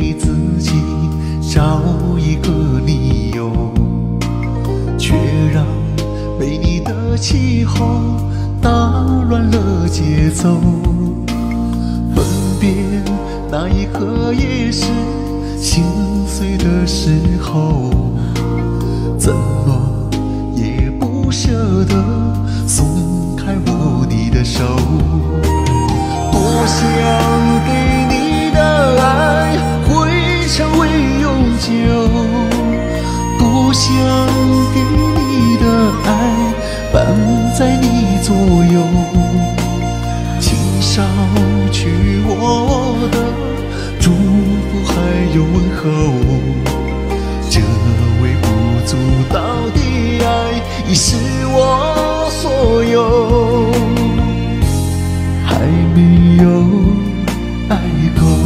给自己找一个理由，却让美丽的气候打乱了节奏。分别那一刻也是心碎的时候，怎么也不舍得松开握你的手，多想。久，多想给你的爱伴在你左右，请捎去我的祝福还有问候，这微不足道的爱已是我所有，还没有爱够。